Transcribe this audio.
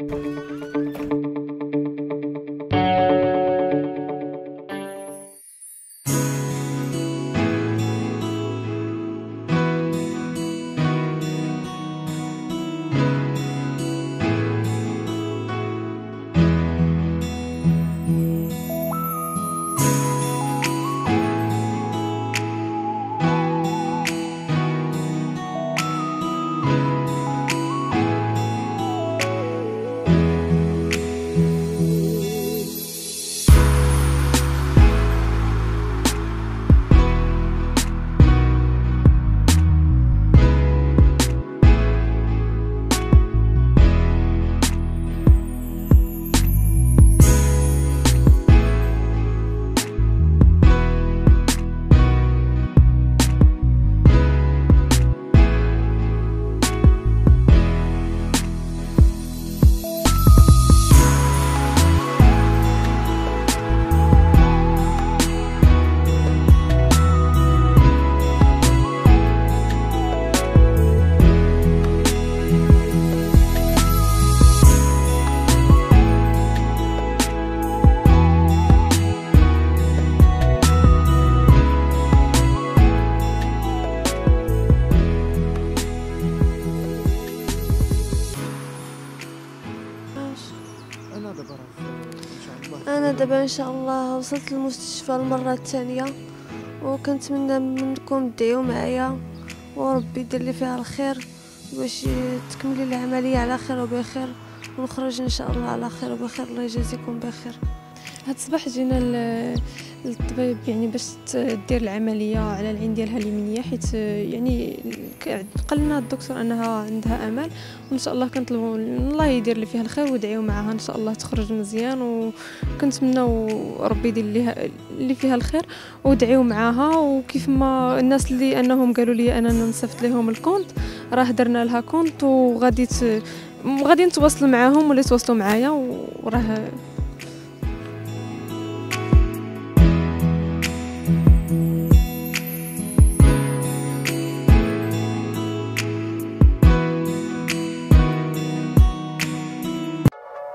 أنا أنا دابا إن شاء الله وصلت للمستشفى المرة الثانية وكنتمنى منكم تدعيو معايا وربي يدير لي فيها الخير باش تكملي العملية على خير وبخير ونخرج إن شاء الله على خير وبخير. الله يجازيكم بخير. هاد الصباح جينا للطبيب يعني باش ت- دير العملية على العين ديالها اليمينية حيت يعني قال لنا الدكتور أنها عندها امل وإن شاء الله كنطلبوا الله يدير لي فيها الخير ويدعيو معاها إن شاء الله تخرج مزيان وكنتمناو ربي يدير ليها اللي فيها الخير ودعيو معاها. وكيف ما الناس اللي أنهم قالوا لي أنا نصيفط لهم ال compte راه درنا لها compte وغادي غادي نتواصل معاهم ولا يتواصلوا معايا وراه